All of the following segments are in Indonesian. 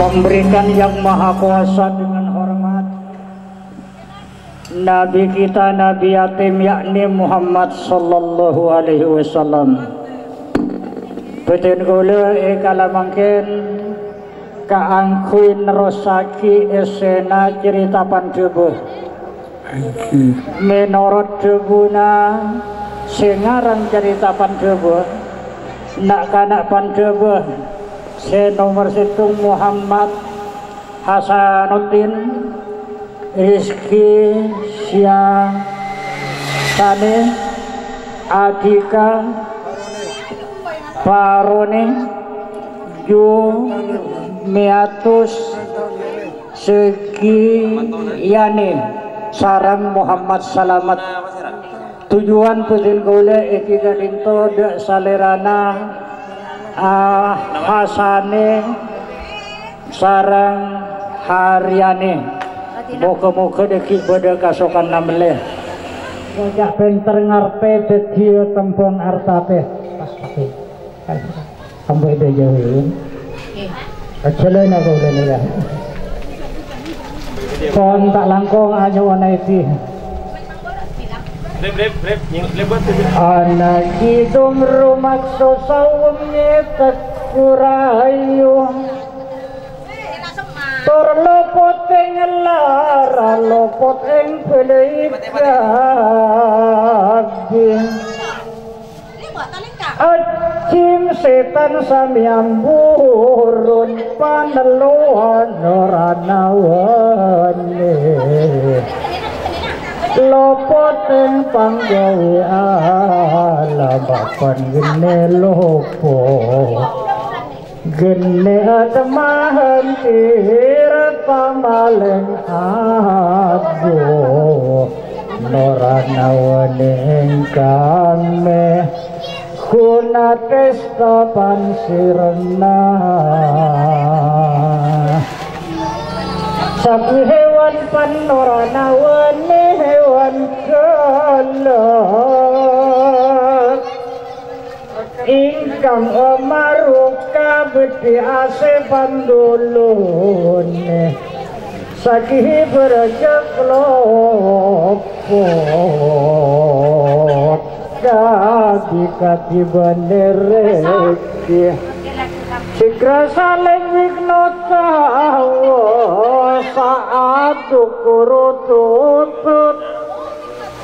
memberikan yang maha kuasa dengan hormat. Nabi kita Nabi Yatim yakni Muhammad sallallahu alaihi wasallam. Betul gula ikala mungkin kaangkuin rosaki esena cerita panjubuh menurut debuna singarang cerita panjubuh nak kanak panjubuh se nomor situ Muhammad Hasanuddin Rizki Syah Tani Adika Ju Miatus Segi Yani Sarang Muhammad Salamat. Tujuan putin gule iki galinto de salerana ah, Hasane sarang Haryane muka-muka deki beda kasokan namleh. Kajak penter ngarpe dedi tembong artate. Pas pakai sampai dia jauhin kecilnya nak kau dah ya. Kon tak langkong aja warna itu anak hidung rumah ayi tekurayu tur luput ing lara luput ing beleki Acim setan samyam burun paneluhan noranawane lopo ten panggawe ala bapan gene lopo. Gene atmahan tir pamalen abdo norana weneng kame kuna pesta pan sirna นปันนรนาวันนี้ให้วันกลอิงกังเอมารุกกาบดีอาศัยปันดุลุนสักหีบรจักโลกกาดิกาดิบันเรกี wigno tawa saat ukuru tutut.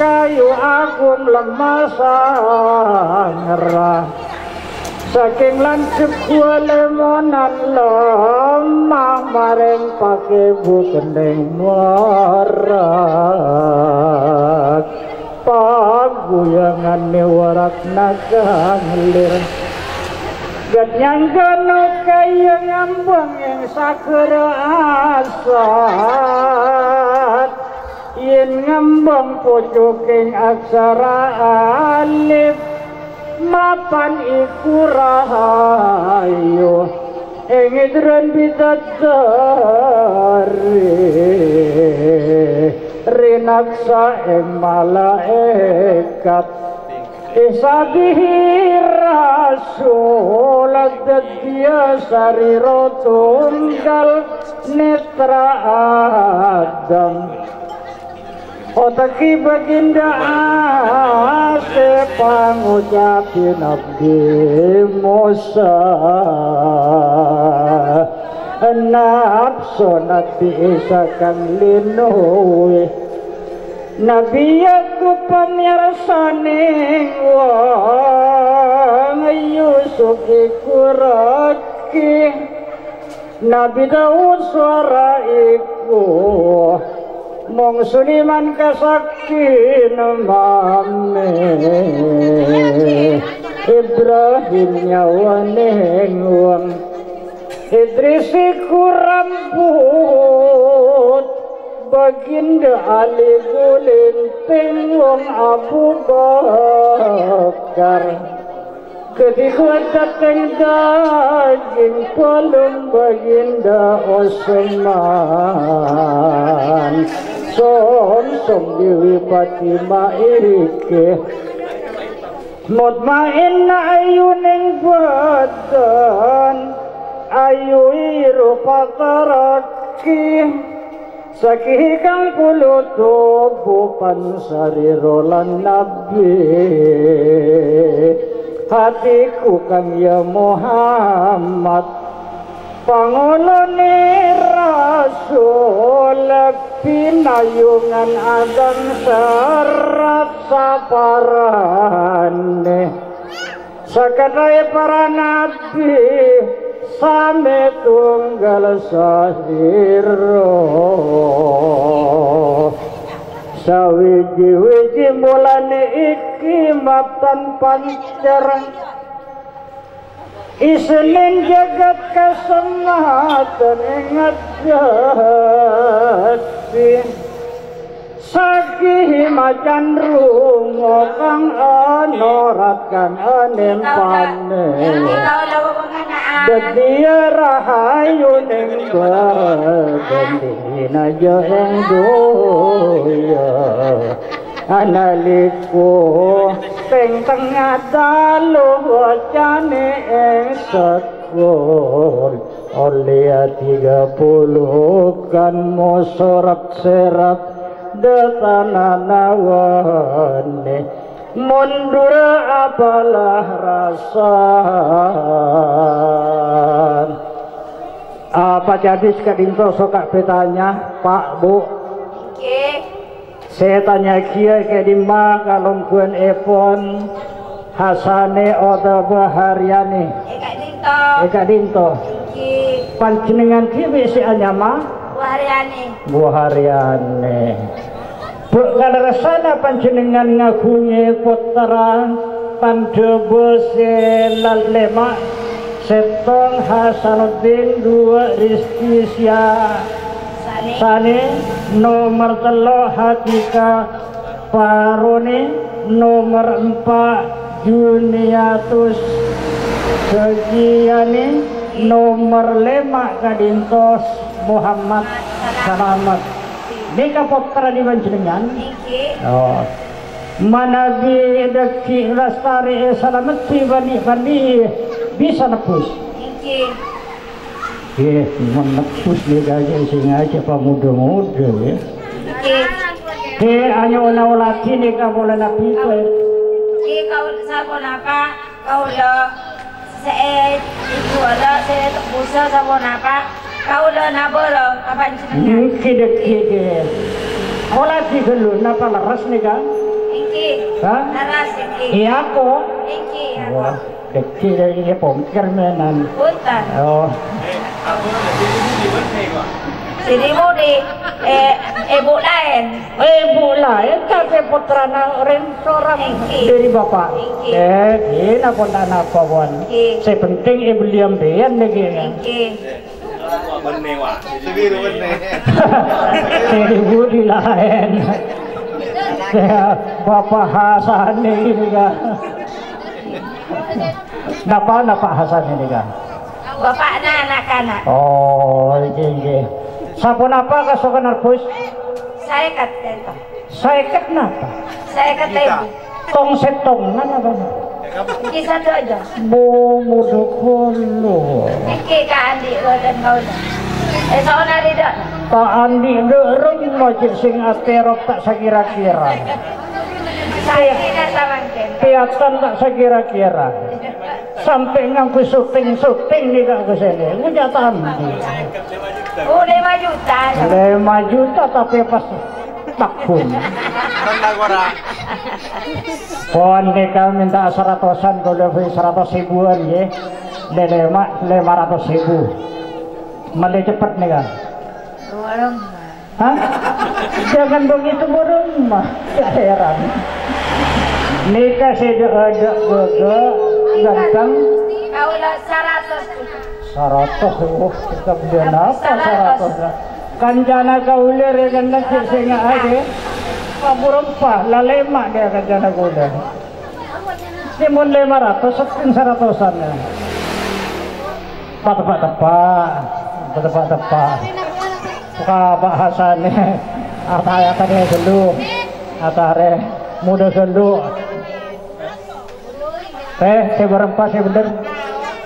Kayu agung lemah sangerah saking lancip gua lemonan lemah maring pake bukening warak. Paguyangan warak nagang lir Gat yang gono kaya ngambung ing sakura asat Yen ngambung pojoking aksara alif Mapan iku rahayu. Engit renbitat dari Rinaksa emala ekat Isadihira sulad dia sariro tunggal netra adam. Otaki baginda ase pangucapin abdi musa. Nafsu nanti isakan linuwe Nabi aku pamirsaning wong Yusuf iku raki. Nabi Daud suara iku Mong Suliman kasakti namame Ibrahim nyawaneng wong. Idris iku rambut Baginda Ali gulinting wong Abu Bakar. Ketika datang daging palung Baginda Osman. Som Dewi Fatimah iki Mutmain na ayuning badan. Ayu rupa taraki sakih kang puloto bopan sarira lan nabi. Hatiku kang ya Muhammad pangolone rasul pinayungan azan serat saparane sakatae para nabi Same tunggal sahiro Sawiji-wiji mulane iki matan pancerang Isnin jagat kesematan ingat jati Sakih macan rungo kang anorat kang anem pane Rahayu ning badendina jo ing doya Analiku ping tengah dalu wacane sekul Oleh tiga puluh kan musorat serat detananawane mundur apalah rasa apa jadi sekadinto sokak betanya? Pak Bu. Saya tanya kia ke dimma kalau kuen epon Hasane Oda Bahariani Eka Dinto. Panjenengan kiwi si anyama? Waryani. Buhariane Bukan rasana panjenengan ngagungi putra Pandebose lalema Setong Hasanuddin dua Rizki Sia Sani. Nomor telo Hakika Paroni nomor empat Juniatus Sekiani nomor lima Kadintos Muhammad. Selamat Nika putra di panjenengan. Oh. Manabi deki lastari selamat si bani bani bisa nebus. Iki. Eh, menebus nih gaya sing aja pemuda-muda ya. Eh, hanya ona lagi nih kamu boleh nabi itu. Iki kau sabon apa? Kau lo saya itu lo saya busa sabon apa? Kau lo nabolo kapan jenengan? Iki deki deh. Kau lagi dulu, napa laras nih kan? Iki. Hah? Iki. Iya kok. Iki. Wah, deki dari pongker menan. Punten. Oh, Sini mo di eh ibu lain. Eh bola, eh tapi putra na rin seorang dari bapak. Eh, pun tak apa wan. Engki. Saya penting eh beliau beyan lagi. Iki. Benih wah. Segitu benih. Seribu di lain. Saya bapak Hasan ini kan. Napa napa Hasan ini kan? Bapak na anak-anak. Oh, ini ini. Siapa napa kasukan arbus? Saya kata itu. Saya kenapa? Saya kata ibu. Tong setong bang. Iki satu aja. Iki ka Andi dan kau. Eh sing aterok tak. Saya. Kelihatan sekira-kira. Sampai ngangku syuting-syuting nih kak Andi. Oh lima juta. Lima juta tapi pas gora. Pohon mereka minta seratusan kalau lebih seratus ribuan ya. Lima lima ratus ribu. Mali cepet nih. Warung. Hah? Jangan begitu berumah. Ya heran. Nikah saya ada bega ganteng Kau lo seratus seratus oh kita belian apa seratus kancana kaulir ya kan nanti singa aja. Kamu rempah lalema dia kancana kaulir dia mau lima ratus sekian seratusan ya. Pak tepak tepak tepak. Tepak Suka Pak Hasan nih Ata ata dia dulu. Ata re muda dulu. Teh saya berempat saya bener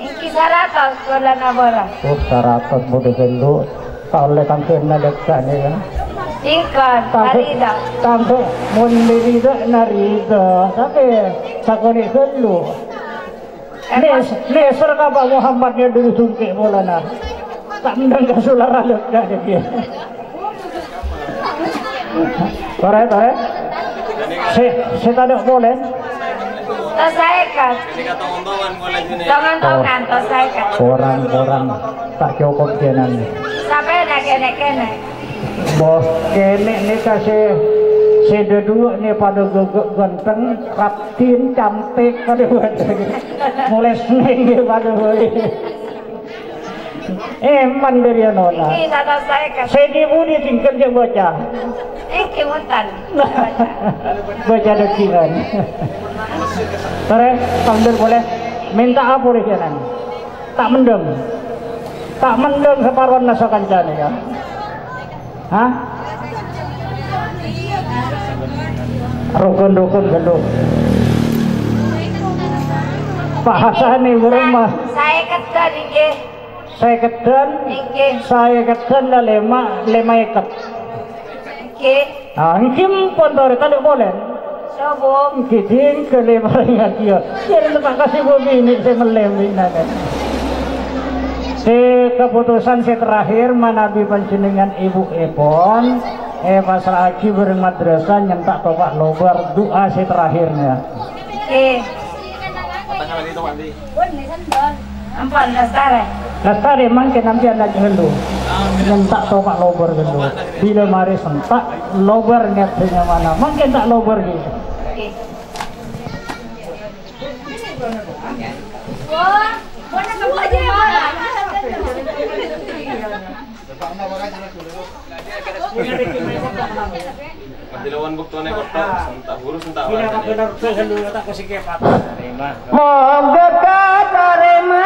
Iki saratos kula nabora. Oh, saratos mo de gelo. Taule kang kena leksa ni kan. Tingkon, marida. Tampo mun dirida narida. Tapi sakoni gelo. Nes, neser ka ba Muhammad ya dulu sungke bola na. Tak mendang ka sulara leksa dia. Tore, tore. Si, si tadi boleh. Tongan-tongan tosaikan. Orang-orang tak cukup jenan. Sampai na kene-kene. Bos kene ni kasih Sede dulu ni pada gegek ganteng, kaptin, cantik pada buat mulai seneng pada buat. Eh, man dari nona. Iki sa tosaikan. Sedi budi tinggal baca. Iki mutan. baca dekingan. Tore, panggil boleh minta apa rekianan? Tak mendem. Tak mendem separuhan nasa kancane ya. Hah? Rukun-rukun gendut. Bahasa nih rumah. Saya kedan iki. Saya kedan, Iki. saya kedan lah lima, lima ikat. Iki. Ah, ini pun tadi boleh. Sobong. Kiting kelebaran dia. Jadi terima kasih bumi ini saya kan. Si keputusan si terakhir manabi panjenengan ibu Epon eh pasal aki bareng madrasah nyentak topak lobar doa si terakhirnya. Iki. Tangan dito, Mandi. Ampun lestare. Lestari mangke nanti anda jelu. Nyentak topak lobar gelu. Bila mari sentak lobar nyatanya mana? Mangke tak lobar gitu. Iki.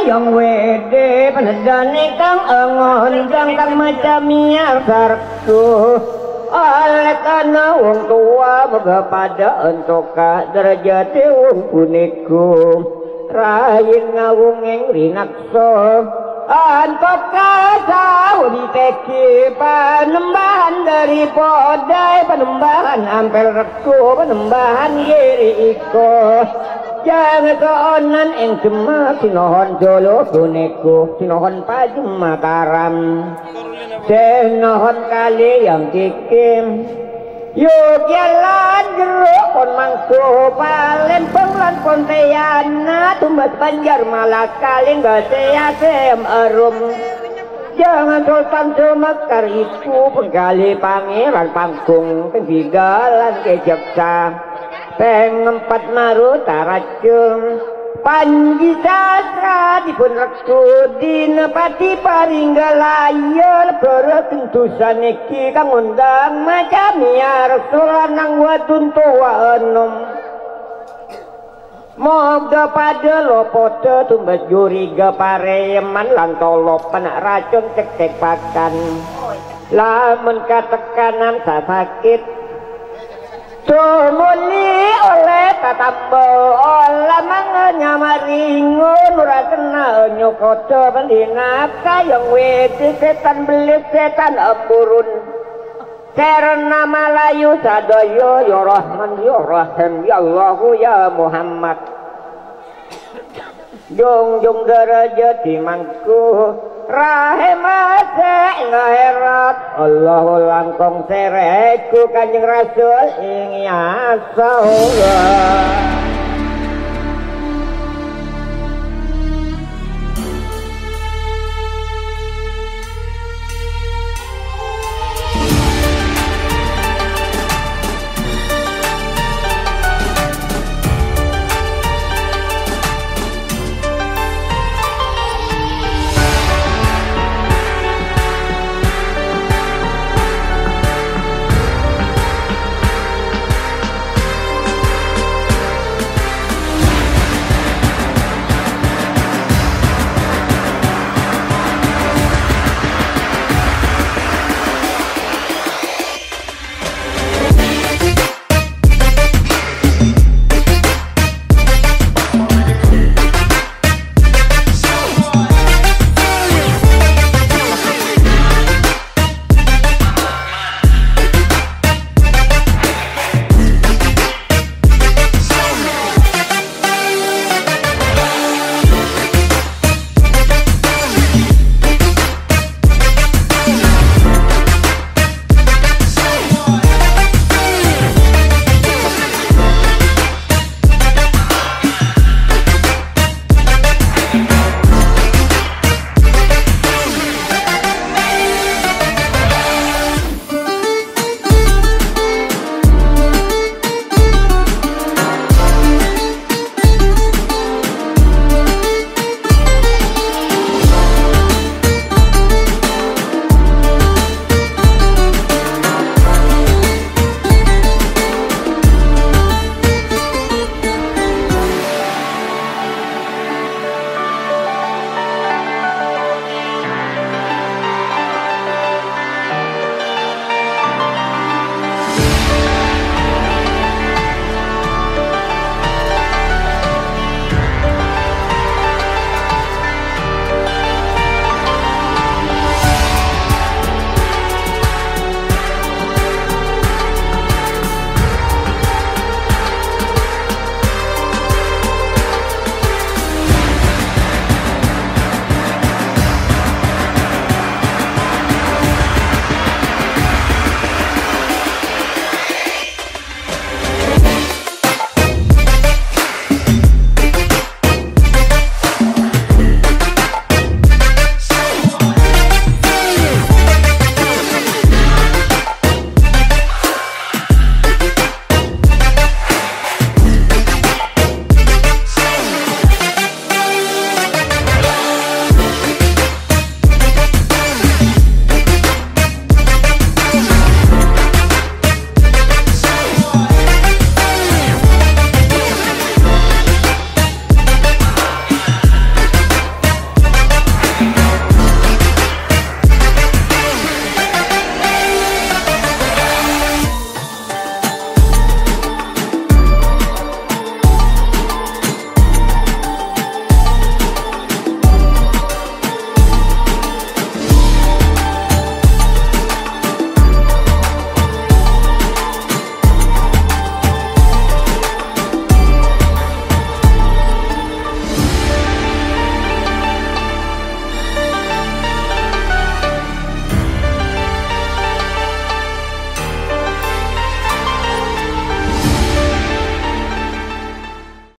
yang wede penedane kang engon jang kang macam miar kartu oleh karena wong tua moga pada untuk kak wong puniku. Rayin ngawung yang rinakso penembahan dari podai penembahan ampel reku penembahan yeri iko jangan keonan yang cuma sinohon jolo boneko sinohon pajum makaram sinohon kali yang kikim. Yo jalan jeruk kon mangku palen penglan kontayana tumbas panjar malah kalin batia sem erum jangan sultan sumekar iku penggali pangeran panggung tinggalan kejaksa pengempat marutara cung panji sastra dipun reksu dinepati paringgalaya lebara kentusan iki kang undang macam ya rasulan nang watun tua enom. Moga pada lopoto tumbas juriga pareman lan tolopan racun cekek pakan. Lamun katekanan sa sakit oleh tatapo lamang nyamaringun ora kenal nyokodo pendinat sayang wedi setan belit setan apurun karena malayu sadaya ya rahman ya rahim ya allahu ya muhammad. Jung jung deraja di mangkuh Rahimat ngairat Allahu langkong sereku kanjeng Rasul ing ya